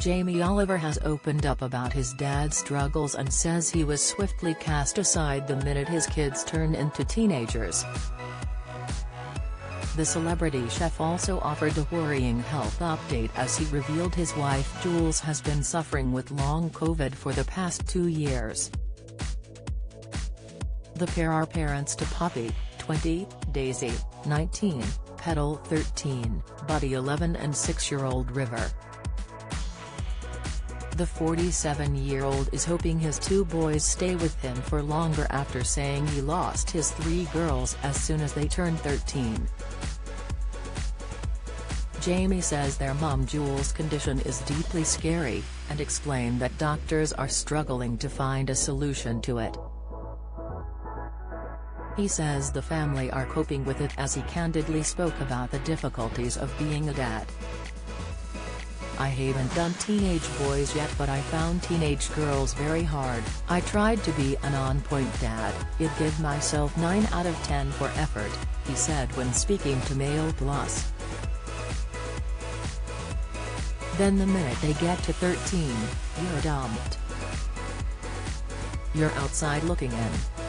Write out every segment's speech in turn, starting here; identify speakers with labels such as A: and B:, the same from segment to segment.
A: Jamie Oliver has opened up about his dad's struggles and says he was swiftly cast aside the minute his kids turned into teenagers. The celebrity chef also offered a worrying health update as he revealed his wife Jules has been suffering with long COVID for the past two years. The pair are parents to Poppy, 20, Daisy, 19, Petal 13, Buddy 11 and 6-year-old River. The 47-year-old is hoping his two boys stay with him for longer after saying he lost his three girls as soon as they turned 13. Jamie says their mum Jules' condition is deeply scary, and explained that doctors are struggling to find a solution to it. He says the family are coping with it as he candidly spoke about the difficulties of being a dad. I haven't done teenage boys yet but I found teenage girls very hard. I tried to be an on-point dad, it give myself 9 out of 10 for effort, he said when speaking to Mail Plus. Then the minute they get to 13, you're dumped. You're outside looking in.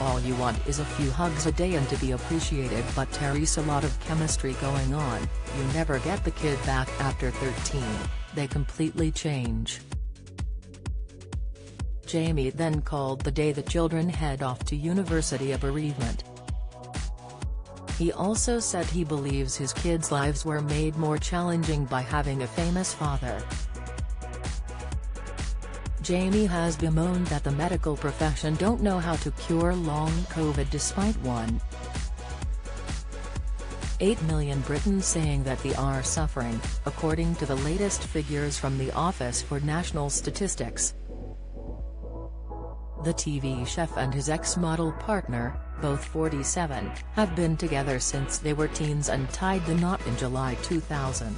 A: All you want is a few hugs a day and to be appreciated but there's a lot of chemistry going on, you never get the kid back after 13, they completely change. Jamie then called the day the children head off to university a bereavement. He also said he believes his kids' lives were made more challenging by having a famous father. Jamie has bemoaned that the medical profession don't know how to cure long COVID despite one. 8 million Britons saying that they are suffering, according to the latest figures from the Office for National Statistics. The TV chef and his ex-model partner, both 47, have been together since they were teens and tied the knot in July 2000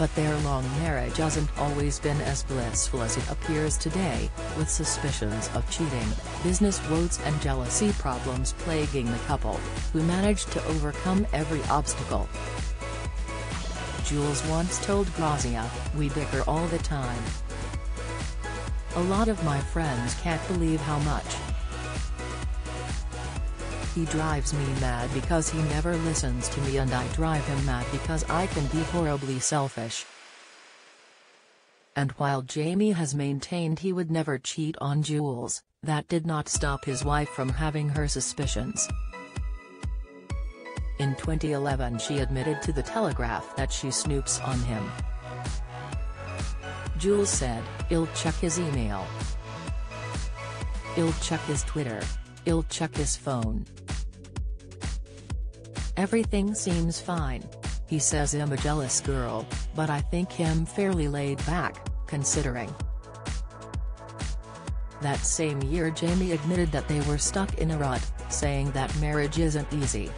A: but their long marriage hasn't always been as blissful as it appears today, with suspicions of cheating, business woes and jealousy problems plaguing the couple, who managed to overcome every obstacle. Jules once told Grazia, we bicker all the time. A lot of my friends can't believe how much, he drives me mad because he never listens to me and I drive him mad because I can be horribly selfish. And while Jamie has maintained he would never cheat on Jules, that did not stop his wife from having her suspicions. In 2011 she admitted to The Telegraph that she snoops on him. Jules said, I'll check his email. I'll check his Twitter. I'll check his phone. Everything seems fine. He says I'm a jealous girl, but I think him fairly laid back, considering. That same year Jamie admitted that they were stuck in a rut, saying that marriage isn't easy.